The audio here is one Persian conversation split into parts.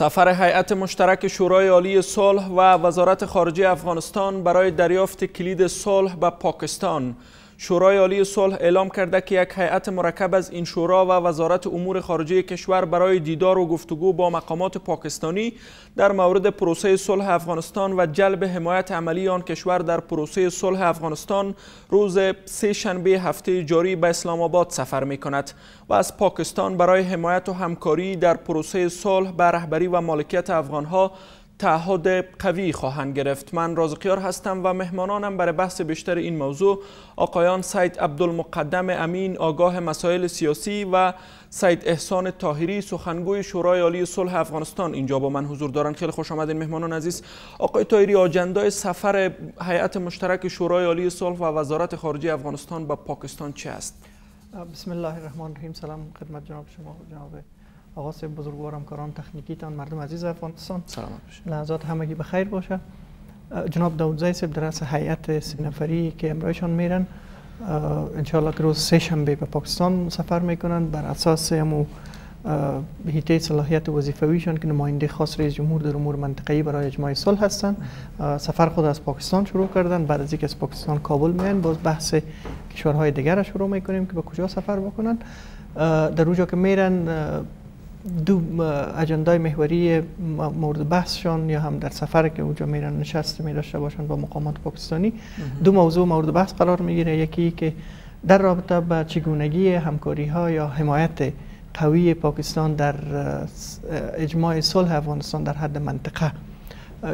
سفر هیئت مشترک شورای عالی صلح و وزارت خارجه افغانستان برای دریافت کلید صلح به پاکستان. شورای عالی صلح اعلام کرده که یک هیئت مرکب از این شورا و وزارت امور خارجه کشور برای دیدار و گفتگو با مقامات پاکستانی در مورد پروسه صلح افغانستان و جلب حمایت عملی آن کشور در پروسه صلح افغانستان روز سه شنبه هفته جاری به اسلام آباد سفر می کند و از پاکستان برای حمایت و همکاری در پروسه صلح به رهبری و مالکیت افغانها تعهد قوی خواهند گرفت. من رازقیار هستم و مهمانانم برای بحث بیشتر این موضوع. آقایان سید عبدالمقدم امین آگاه مسائل سیاسی و سید احسان تاهری سخنگوی شورای عالی صلح افغانستان اینجا با من حضور دارند خیلی خوش آمدین مهمانان عزیز. آقای تاهری آجندای سفر هیئت مشترک شورای عالی صلح و وزارت خارجه افغانستان با پاکستان چه است؟ بسم الله الرحمن الرحیم. سلام خدمت جناب شما جناب آقا سه بزرگوار همکاران تان مردم عزیز افغانستان سلامت باشید. لحظات همگی بخیر باشه. جناب داودزای صاحب در رأس هیئت سه نفری که امرایشان میرن انشاءالله که روز سه شنبه به پاکستان سفر می‌کنن بر اساس امو هیته صلاحیت وظیفویشان که نماینده خاص رئیس جمهور در امور منطقه‌ای برای اجماع صلح هستند سفر خود از پاکستان شروع کردن بعد از اینکه از پاکستان کابل میان باز بحث کشورهای دیگر را شروع می‌کنیم که به کجا سفر بکنن در اونجا که میرن دو اجندای محوری مورد بحثشان یا هم در سفر که اونجا میرن نشست می داشته باشن با مقامات پاکستانی دو موضوع مورد بحث قرار می‌گیره. یکی که در رابطه با چگونگی همکاری ها یا حمایت قوی پاکستان در اجماع صلح افغانستان در حد منطقه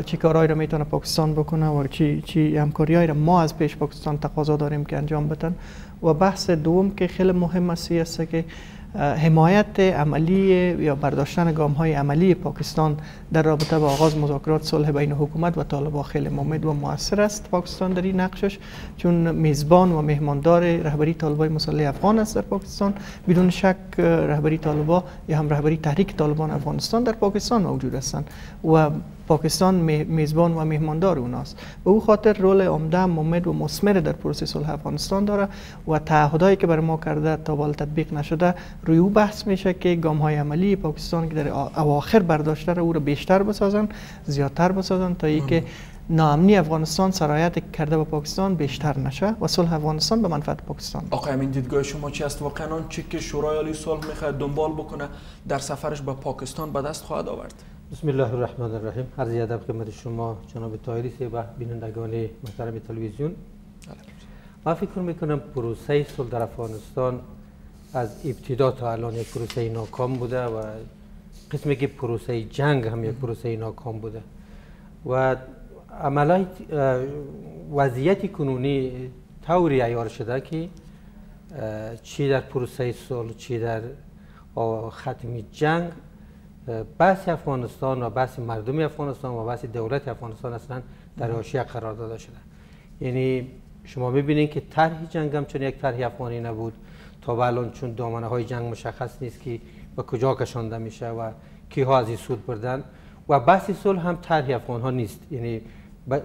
چی کارهایی را می‌تونه پاکستان بکنه و چی چی همکاری را ما از پیش پاکستان تقاضا داریم که انجام بدن. و بحث دوم که خیلی مهم است که حمایت عملی یا برداشتن گام های عملی پاکستان در رابطه با آغاز مذاکرات صلح بین حکومت و طالبان خیلی ممد و موثر است. پاکستان در این نقشش چون میزبان و مهماندار رهبری طالبان مسلح افغان است در پاکستان بدون شک رهبری طالبان یا هم رهبری تحریک طالبان افغانستان در پاکستان موجود هستند و پاکستان میزبان و مهماندار اوناست. به او خاطر رول عمده ممد و مسمر در پروسه صلح افغانستان داره و تعهدایی که بر ما کرده تا بال تطبیق نشده روی او بحث میشه که گام های عملی پاکستان که در اواخر برداشته را او را بیشتر بسازن زیادتر بسازن تا اینکه ناامنی افغانستان سرایت کرده به پاکستان بیشتر نشه و صلح افغانستان به منفعت پاکستان. آقای امین دیدگاه شما چی است واقعا چی که شورای عالی صلح می‌خواد دنبال بکنه در سفرش به پاکستان به دست خواهد آورد؟ بسم الله الرحمن الرحیم عرض ادب خدمت شما جناب طاهری و بینندگان محترم تلویزیون ما فکر می‌کنم پروسه صلح در افغانستان از ابتدا تا الان یک پروسه ناکام بوده و قسمی که پروسه جنگ هم یک پروسه ناکام بوده و عملا وضعیت کنونی طوری ایار شده که چی در پروسه صلح چی در ختم جنگ بحث افغانستان و بحث مردم افغانستان و بحث دولت افغانستان اصلا در حاشیه قرار داده شده. یعنی شما ببینید که طرح جنگ هم چون یک طرح افغانی نبود. تا به الان چون دامنه های جنگ مشخص نیست که به کجا کشانده میشه و کیها از این سود بردن. و بحث صلح هم طرح افغان ها نیست. یعنی ب...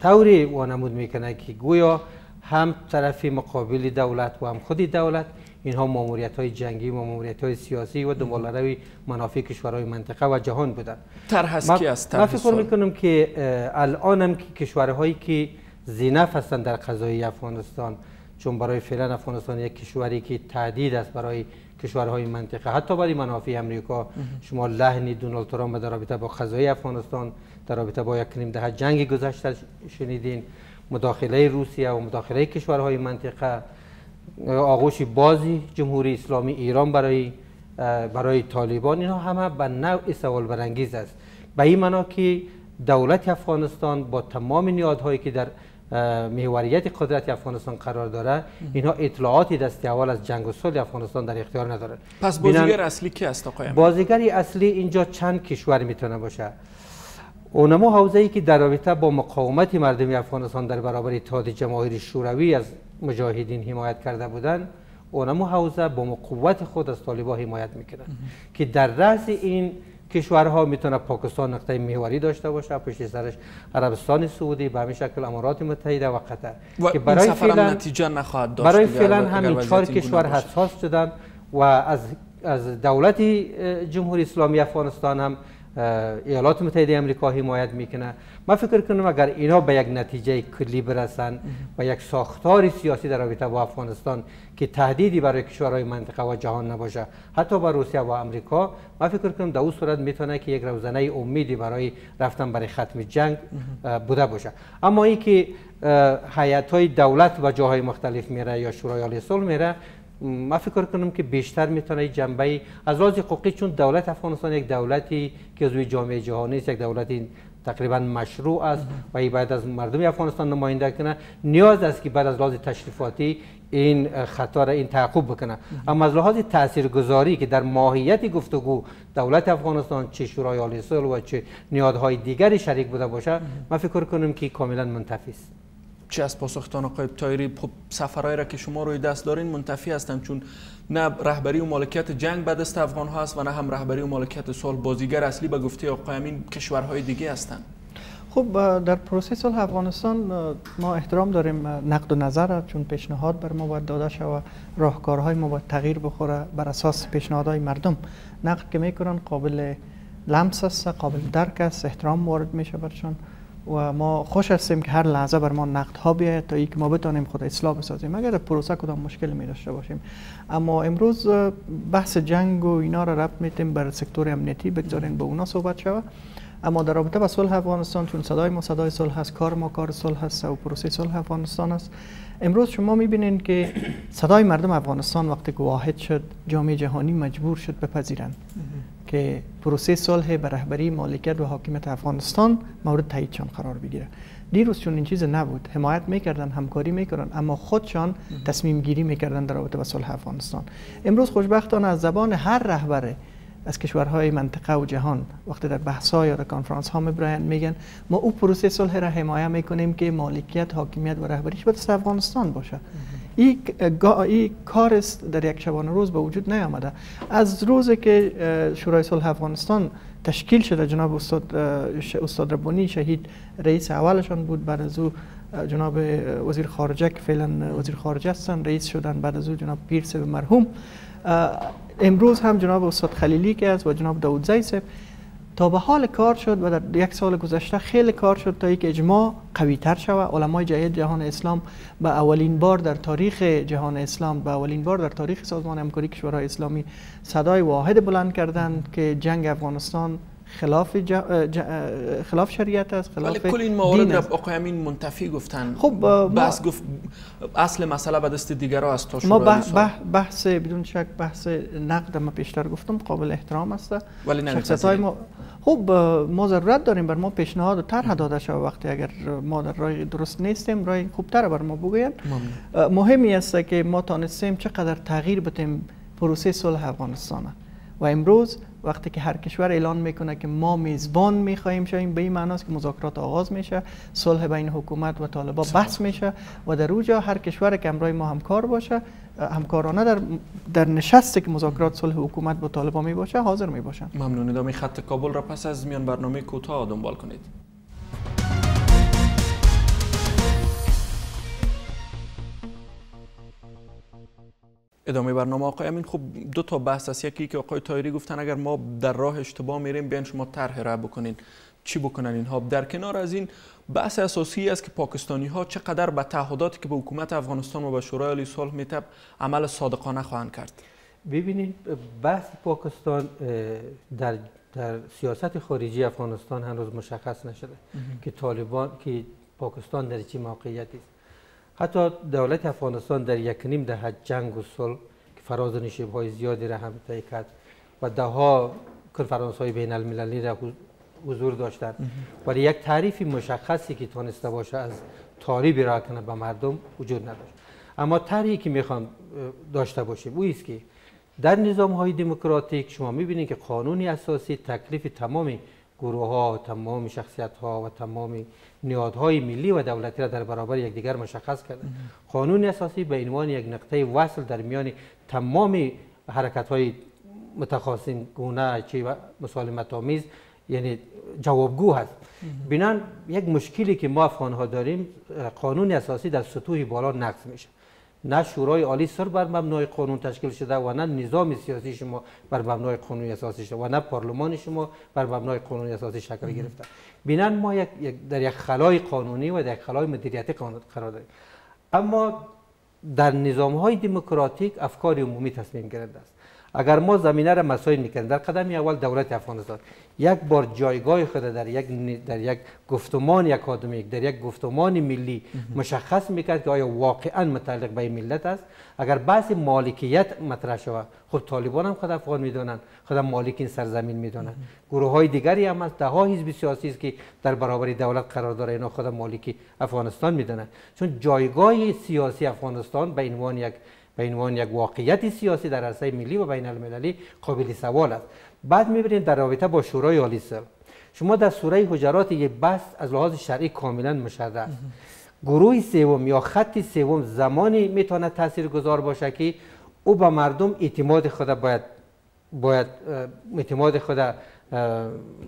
طوری وانمود می‌کنه که گویا هم طرف مقابل دولت و هم خود دولت اینها ماموریت های جنگی و ماموریت های سیاسی و روی منافع کشورهای منطقه و جهان بودن. طرح هست کی است من فکر می‌کنم که الان هم که کشورهایی که زینف هستند در قضای افغانستان چون برای فعلا افغانستان یک کشوری که تعدید است برای کشورهای منطقه حتی برای منافع امریکا شما لحنی دونالد ترامپ در رابطه با قضای افغانستان در رابطه با یک نیم ده جنگ گذشته شنیدین مداخله روسیه و مداخله کشورهای منطقه آغوش بازی جمهوری اسلامی ایران برای برای طالبان. اینها همه به نوع سوال برانگیز است. به این معنا که دولت افغانستان با تمام نیازهایی که در محوریت قدرت افغانستان قرار داره اینها اطلاعاتی دست اول از جنگ و صلح افغانستان در اختیار نداره پس بازیگر اصلی کی است آقای بازیگری اصلی اینجا چند کشور می‌تونه باشه؟ اونمو حوزه ای که در رابطه با مقاومت مردم افغانستان در برابر اتحاد جماهیر شوروی از مجاهدین حمایت کرده بودند اونمو حوزه با قوت خود از طالبان حمایت می‌کنن که در رأس این کشورها می‌تونه پاکستان نقطه محوری داشته باشه پشت سرش عربستان سعودی به همین شکل امارات متحده و قطر. و که برای فعلا نتیجه نخواهد داشت برای فعلا همین چهار کشور حساس شدن و از از دولت جمهوری اسلامی افغانستان هم ایالات متحده امریکا حمایت می‌کنه. ما فکر کنم اگر اینا به یک نتیجه کلی برسن و یک ساختار سیاسی در رابطه با افغانستان که تهدیدی برای کشورهای منطقه و جهان نباشه حتی با روسیه و امریکا ما فکر کنم در اون صورت می‌تونه که یک روزنه امیدی برای رفتن برای ختم جنگ بوده باشه. اما این که حیات های دولت و جاهای مختلف میره یا شورای عالی صلح میره ما فکر کنم که بیشتر می‌تونه جنبه از راز حقوقی چون دولت افغانستان یک دولتی که عضو جامعه جهانی است یک دولتی تقریبا مشروع است و ای باید از مردم افغانستان نماینده کنه نیاز است که بعد از لحاظ تشریفاتی این خطا را این تعقب بکنه. اما از لحاظ تاثیرگذاری که در ماهیت گفتگو دولت افغانستان چه شورای عالی و چه نیادهای دیگری شریک بوده باشه ما فکر کنم که کاملا منتفی است. چی از پاسختان آقای تایری خب سفرهایی را که شما روی دست دارین منتفی هستند چون نه رهبری و مالکیت جنگ به دست افغان ها است و نه هم رهبری و مالکیت صلح بازیگر اصلی به گفته آقای امین کشورهای دیگه هستند خب در پروسه صلح افغانستان ما احترام داریم نقد و نظر چون پیشنهاد بر ما باید داده شود راهکارهای ما باید تغییر بخوره. بر اساس پیشنهادهای مردم نقد که می‌کنن قابل لمس است قابل درک است احترام وارد میشه برشان و ما خوش هستیم که هر لحظه بر ما نقد ها بیاید تا اینکه ما بتانیم خود اصلاح بسازیم. اگر در پروسه کدام مشکل می داشته باشیم. اما امروز بحث جنگ و اینا را ربط میتیم بر سکتور امنیتی. بگذارین به اونا صحبت شود. اما در رابطه با صلح افغانستان چون صدای ما صدای صلح هست کار ما کار صلح هست و پروسه صلح افغانستان است. امروز شما می‌بینید که صدای مردم افغانستان وقتی که واحد شد جامعه جهانی مجبور شد بپذیرند. که پروسه صلح به رهبری مالکیت و حاکمیت افغانستان مورد تاییدشان قرار بگیره. دیروز چون این چیز نبود حمایت می‌کردن همکاری می‌کردن اما خودشان تصمیم گیری می‌کردن در رابطه با صلح افغانستان. امروز خوشبختانه از زبان هر رهبر از کشورهای منطقه و جهان وقتی در بحث ها یا در کنفرانس ها می‌برن میگن ما او پروسه صلح را حمایت می‌کنیم که مالکیت حاکمیت و رهبریش به افغانستان باشه. این ای کار در یک شبانه روز به وجود نیامده. از روزی که شورای صلح افغانستان تشکیل شده جناب استاد استاد ربانی شهید رئیس اولشان بود. بعد از او جناب وزیر خارجه که فعلا وزیر خارجه هستن رئیس شدن. بعد از او جناب پیرس مرحوم. امروز هم جناب استاد خلیلی که است و جناب داود زیسب تا به حال کار شد و در یک سال گذشته خیلی کار شد تا یک اجماع قوی تر شود. علمای جهید جهان اسلام به اولین بار در تاریخ جهان اسلام به اولین بار در تاریخ سازمان همکاری کشورهای اسلامی صدای واحد بلند کردند که جنگ افغانستان خلاف خلاف شریعت است خلاف کل این موارد را آقای امین منتفی گفتن. خب بس گفت اصل مسئله به دست دیگرا است تا ما بح بحث بدون شک بحث نقد ما پیشتر گفتم قابل احترام است. ولی ما خب ما ضرورت داریم بر ما پیشنهاد و طرح داده شود وقتی اگر ما در راه درست نیستیم راه خوبتر بر ما بگوین مهمی است که ما تانستیم چقدر تغییر بتیم پروسه صلح افغانستان. و امروز وقتی که هر کشور اعلان می‌کنه که ما میزبان می‌خواهیم شویم به این معناست که مذاکرات آغاز میشه صلح بین حکومت و طالبا بحث میشه و در اوجا هر کشور که امرای ما همکار باشه همکارانه در در نشستی که مذاکرات صلح حکومت با طالبا می باشه حاضر می باشن ممنون. ادامه خط کابل را پس از میان برنامه کوتاه دنبال کنید. ادامه برنامه آقای امین. خب دو تا بحث است. یکی که آقای تایری گفتن اگر ما در راه اشتباه میریم بیان شما طرح را بکنین. چی بکنن اینها در کنار از این بحث اساسی است که پاکستانی ها چقدر به تعهداتی که به حکومت افغانستان و به شورای عالی صلح میتب عمل صادقانه خواهند کرد. ببینید بحث پاکستان در در سیاست خارجی افغانستان هنوز مشخص نشده که طالبان که پاکستان در چه موقعیتی است. حتی دولت افغانستان در یک نیم دهه جنگ و صلح که فراز نشیب های زیادی را هم طی کرد و ده ها کنفرانس های بین المللی را حضور داشتند. ولی یک تعریف مشخصی که تانسته باشه از تاریبی را کنه به مردم وجود نداشت. اما طرحی که می‌خوام داشته باشیم او است که در نظام های دموکراتیک شما می‌بینید که قانون اساسی تکلیف تمام گروه ها تمام شخصیت ها و تمام نیادهای ملی و دولتی را در برابر یکدیگر مشخص کرده. قانون اساسی به عنوان یک نقطه وصل در میان تمام حرکت های متخاصم گونه چی مسالمت آمیز یعنی جوابگو هست. بنان یک مشکلی که ما افغان ها داریم قانون اساسی در سطوح بالا نقض میشه. نه شورای عالی سر بر مبنای قانون تشکیل شده و نه نظام سیاسی شما بر مبنای قانون اساسی شده و نه پارلمان شما بر مبنای قانون اساسی شکل گرفته. بینن ما یک در یک خلای قانونی و در یک خلای مدیریتی قرار داریم. اما در نظام های دموکراتیک افکار عمومی تصمیم گرفته است. اگر ما زمینه را مسائل می‌کنیم در قدم اول دولت افغانستان یک بار جایگاه خود در یک در یک گفتمان اکادمیک در یک گفتمان ملی مشخص می‌کرد که آیا واقعا متعلق به ملت است. اگر بحث مالکیت مطرح شود خب طالبان هم خود افغان می‌دونن خود مالک این سرزمین می‌دونن گروه های دیگری هم هست ده ها حزب سیاسی است که در برابر دولت قرار داره اینا خود مالکی افغانستان می‌دونن چون جایگاه سیاسی افغانستان به عنوان یک به عنوان یک واقعیت سیاسی در عرصه ملی و بین المللی قابل سوال است. بعد می‌بینید در رابطه با شورای عالی شما در سوره حجرات یک بحث از لحاظ شرعی کاملا مشرع گروه سوم یا خط سوم زمانی می‌تونه تاثیر گذار باشه که او به مردم اعتماد خود باید باید اعتماد خود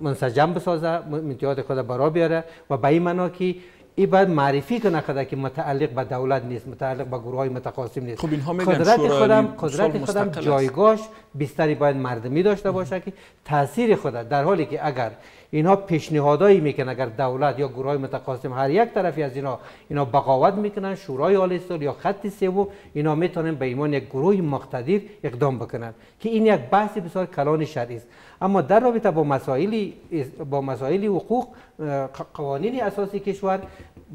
منسجم بسازه اعتماد خود برا بیاره و به این معنا که ای باید معرفی کنه خدا که متعلق به دولت نیست متعلق به گروه های متقاسم نیست. خب اینها قدرت خودم قدرت خودم جایگاهش بیشتری باید مردمی داشته باشه که تاثیر خود در حالی که اگر اینها پیشنهادایی می‌کنن اگر دولت یا گروه متقاسم هر یک طرفی از اینا اینا بغاوت می‌کنن شورای عالی یا خط سوم اینا می‌تونن به ایمان یک گروه مقتدر اقدام بکنن. که این یک بحث بسیار کلان شرعی است. اما در رابطه با مسائل با مسائل حقوق قوانین اساسی کشور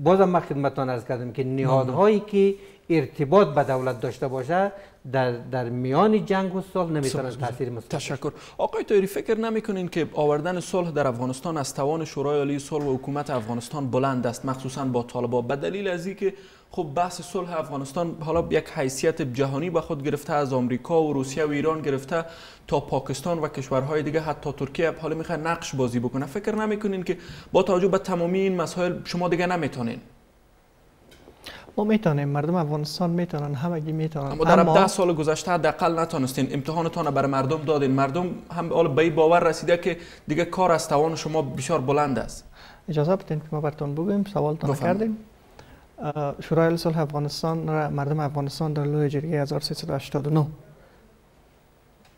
بازم ما خدمتتان عرض کردم که نهادهایی که ارتباط به دولت داشته باشه در, در میان جنگ و صلح نمی‌تونن تاثیر مثبت تشکر. آقای تایری فکر نمی‌کنین که آوردن صلح در افغانستان از توان شورای عالی صلح و حکومت افغانستان بلند است مخصوصا با طالبان به دلیل از اینکه خب بحث صلح افغانستان حالا یک حیثیت جهانی به خود گرفته از آمریکا و روسیه و ایران گرفته تا پاکستان و کشورهای دیگه حتی ترکیه حالا می‌خواد نقش بازی بکنه. فکر نمی‌کنین که با توجه به تمامی این مسائل شما دیگه نمی‌تونین؟ ما می‌تونیم مردم افغانستان می‌تونن همگی می‌تونن اما در ده سال گذشته حداقل نتونستین امتحانتان برای مردم دادین مردم هم به باور رسیده که دیگه کار از توان شما بسیار بلند است اجازه بدین که ما براتون بگویم سوالتان کردیم شورای صلح افغانستان را مردم افغانستان در لوی جرگه 1389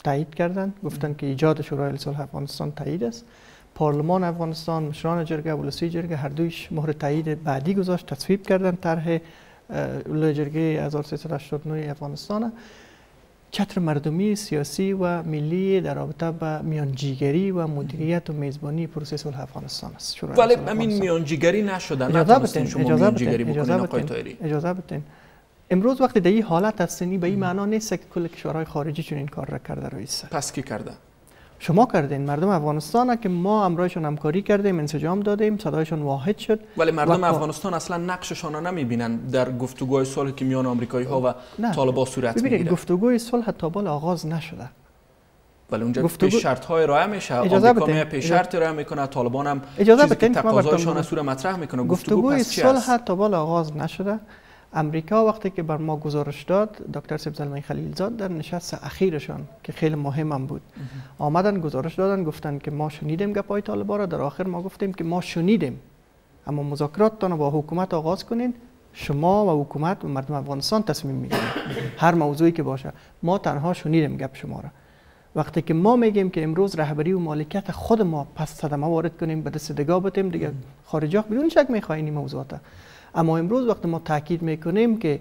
تایید کردند گفتند که ایجاد شورای صلح افغانستان تایید است پارلمان افغانستان مشران جرگه ولسی جرگه هر دویش مهر تایید بعدی گذاشت تصویب کردن طرح لوی جرگه 1389 افغانستان چتر مردمی سیاسی و ملی در رابطه به میانجیگری و مدیریت و میزبانی پروسه صلح افغانستان است. ولی همین میانجیگری نشدن اجازه شما اجازه میانجیگری بکنین اجازه بدین. امروز وقتی در این حالت هستنی به این معنا نیست که کل کشورهای خارجی چون این کار را کرده رئیس. پس کی کرده؟ شما کردین. مردم افغانستان که ما امرایشون همکاری کردیم انسجام دادیم صدایشون واحد شد. ولی مردم افغانستان اصلا نقششان را نمی‌بینن در گفتگوهای صلح که میان آمریکایی ها و طالبان صورت می‌گیره. ببینید گفتگوی صلح تا بال آغاز نشده. ولی اونجا گفتگو... پیش شرط های راه میشه آمریکا می پیش شرط راه می‌کنه طالبان هم اجازه چیزی که تقاضایشان مطرح می‌کنه. گفتگوی صلح تا بال آغاز نشده. امریکا وقتی که بر ما گزارش داد دکتر سبزلمای خلیلزاد در نشست اخیرشان که خیلی مهم هم بود آمدن گزارش دادن گفتن که ما شنیدیم گپای طالبا را در آخر ما گفتیم که ما شنیدیم. اما مذاکراتتان با حکومت آغاز کنین شما و حکومت و مردم افغانستان تصمیم می‌گیرید. هر موضوعی که باشه. ما تنها شنیدیم گپ شما را. وقتی که ما میگیم که امروز رهبری و مالکیت خود ما پس صدمه وارد کنیم به دست دگاه بتیم دیگه خارجی بدون شک می‌خواین این موضوعات اما امروز وقتی ما تاکید می‌کنیم که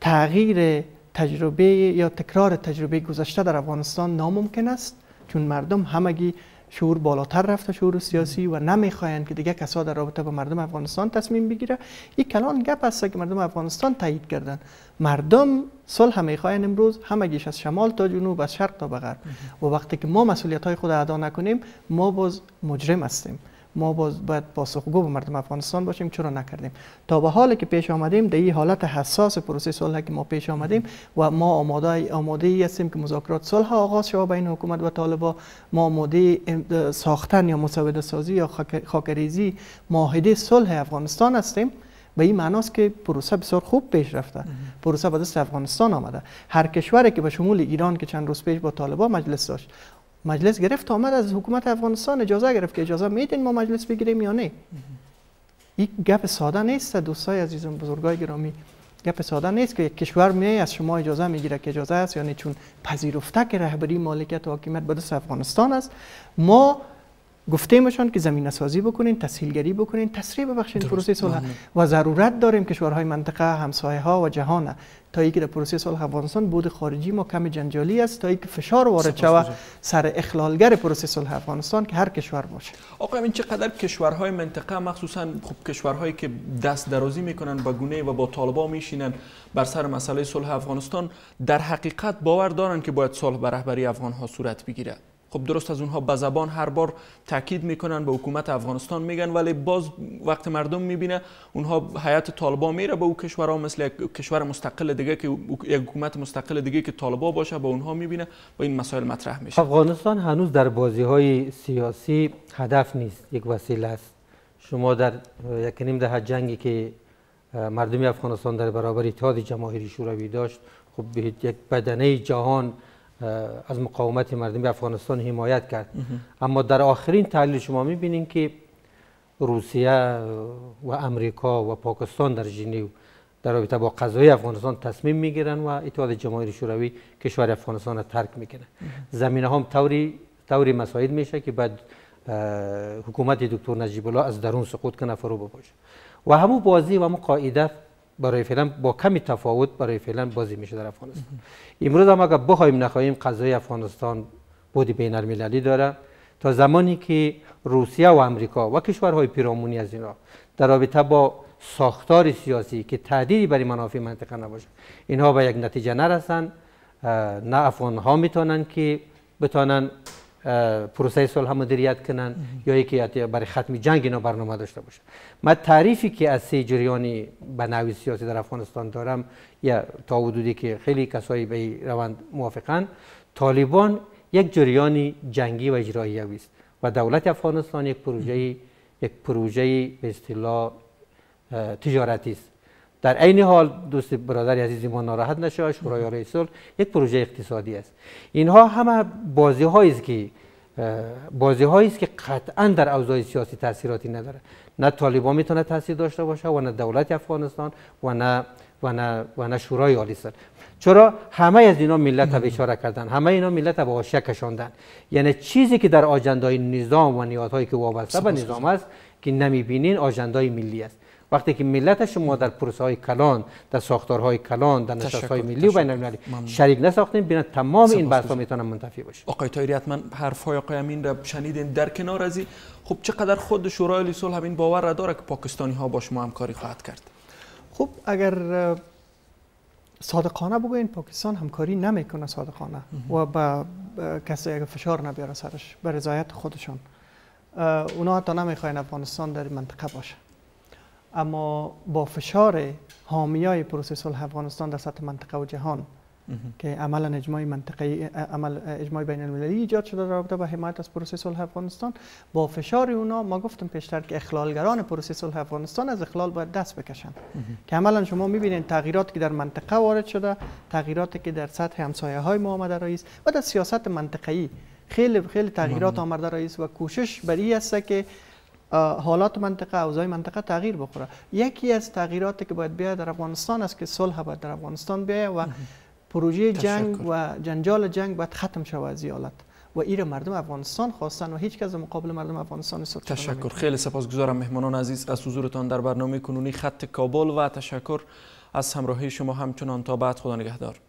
تغییر تجربه یا تکرار تجربه گذشته در افغانستان ناممکن است چون مردم همگی شعور بالاتر رفته شعور سیاسی و نمی‌خواهند که دیگه کسا در رابطه با مردم افغانستان تصمیم بگیره. این کلان گپ است که مردم افغانستان تایید کردن. مردم صلح می‌خواهند امروز همگیش از شمال تا جنوب از شرق تا به غرب و وقتی که ما مسئولیت های خود ادا نکنیم ما باز مجرم هستیم. ما باز باید پاسخگو به مردم افغانستان باشیم چرا نکردیم؟ تا به حالی که پیش آمدیم در این حالت حساس پروسه صلح که ما پیش آمدیم و ما آماده آماده هستیم که مذاکرات صلح آغاز شود بین حکومت و طالبان ما آماده ساختن یا مسوده سازی یا خاکریزی معاهده صلح افغانستان هستیم. به این معناست که پروسه بسیار خوب پیش رفته. پروسه به دست افغانستان آمده. هر کشوری که به شمول ایران که چند روز پیش با طالبان مجلس داشت مجلس گرفت آمد از حکومت افغانستان اجازه گرفت که اجازه میدین ما مجلس بگیریم یا نه. این گپ ساده نیست دوستای عزیزم بزرگای گرامی. گپ ساده نیست که یک کشور می از شما اجازه می‌گیره که اجازه است یعنی چون پذیرفته که رهبری مالکیت و حاکمیت به دست افغانستان است. ما گفته مشان که زمین سازی بکنین تسهیلگری بکنین تسریع ببخشین پروسه صلح و ضرورت داریم کشورهای منطقه همسایه ها و جهان. تا اینکه در پروسه صلح افغانستان بود خارجی ما کم جنجالی است. تا اینکه فشار وارد شود سر اخلالگر پروسه صلح افغانستان که هر کشور باشه. آقا این چقدر کشورهای منطقه مخصوصا خب کشورهایی که دست درازی می‌کنن با گونه و با طالبا میشینن بر سر مسئله صلح افغانستان در حقیقت باور دارن که باید صلح بر رهبری افغان ها صورت بگیره خب درست از اونها به زبان هر بار تاکید می‌کنن به حکومت افغانستان میگن ولی باز وقت مردم می‌بینه اونها حیات طالبا میره به او کشورها مثل یک کشور مستقل دیگه که یک حکومت مستقل دیگه که طالبا باشه به اونها می‌بینه و این مسائل مطرح میشه. افغانستان هنوز در بازی های سیاسی هدف نیست یک وسیله است. شما در یک نیم دهه جنگی که مردمی افغانستان در برابر اتحاد جماهیری شوروی داشت خب یک بدنه جهان از مقاومت مردم افغانستان حمایت کرد. اما در آخرین تحلیل شما می‌بینید که روسیه و امریکا و پاکستان در ژنو در رابطه با قضای افغانستان تصمیم می‌گیرن و اتحاد جماهیر شوروی کشور افغانستان را ترک می‌کنه. زمینه هم طوری طوری مساعد میشه که بعد حکومت دکتر نجیب الله از درون سقوط کنه فرو بپاشه. و همو بازی و همو قاعده برای فعلا با کمی تفاوت برای فعلا بازی میشه در افغانستان. امروز هم اگر بخوایم نخواهیم قضای افغانستان بودی بین المللی داره تا زمانی که روسیه و امریکا و کشورهای پیرامونی از اینا در رابطه با ساختار سیاسی که تهدیدی برای منافع منطقه نباشه اینها به یک نتیجه نرسن نه افغان ها می‌تونن که بتونن پروسه صلح مدیریت کنن یا یکی برای ختم جنگ اینا برنامه داشته باشه. من تعریفی که از سه جریانی به نوی سیاسی در افغانستان دارم یا تا حدودی که خیلی کسایی به روند موافقن طالبان یک جریانی جنگی و اجرایی است و دولت افغانستان یک پروژه یک پروژه به اصطلاح تجارتی است. در عین حال دوست برادر عزیزی ما ناراحت نشه شورای عالی یک پروژه اقتصادی است. اینها همه بازی است که بازی است که قطعا در اوضاع سیاسی تاثیراتی نداره. نه طالبان می‌تونه تاثیر داشته باشه و نه دولت افغانستان و نه و نه و نه شورای عالی صلح چرا؟ همه از اینا ملت به اشاره کردن. همه اینا ملت به حاشیه کشاندن. یعنی چیزی که در آجندای نظام و نیازهایی که وابسته به نظام است که نمی‌بینین آجندای ملی است. وقتی که ملت شما در پروسه های کلان در ساختارهای کلان در نشست های ملی و بین المللی شریک نساختیم ببینید تمام این بحث ها می‌تونن منتفی باشه آقای طاهری حتما حرف های آقای امین را شنیدین. در کنار از خب چقدر خود شورای صلح همین باور را داره که پاکستانی ها با شما همکاری خواهد کرد؟ خب اگر صادقانه بگوین پاکستان همکاری نمی‌کنه صادقانه و با کسی اگر فشار نبیاره سرش به رضایت خودشان. اونا حتی نمی‌خواین افغانستان در منطقه باشه. اما با فشار حامیای پروسه صلح افغانستان در سطح منطقه و جهان که عملا اجماع منطقه عمل اجماع بین المللی ایجاد شده در رابطه با حمایت از پروسه صلح افغانستان. با فشار اونا ما گفتم پیشتر که اخلالگران پروسه صلح افغانستان از اخلال باید دست بکشن. که عملا شما می‌بینید تغییراتی که در منطقه وارد شده تغییراتی که در سطح همسایه های ما آمده رئیس و در سیاست منطقه‌ای. خیلی خیلی تغییرات آمده رئیس و کوشش بر است که حالات منطقه اوضاع منطقه تغییر بخوره. یکی از تغییراتی که باید بیاد در افغانستان است که صلح باید در افغانستان بیاید و پروژه جنگ و جنجال جنگ باید ختم شود از ایالت و ایره مردم افغانستان خواستن و هیچ کس مقابل مردم افغانستان است تشکر. خیلی سپاسگزارم مهمانان عزیز. از حضورتان در برنامه کنونی خط کابل و تشکر از همراهی شما همچنان. تا بعد خدا نگهدار.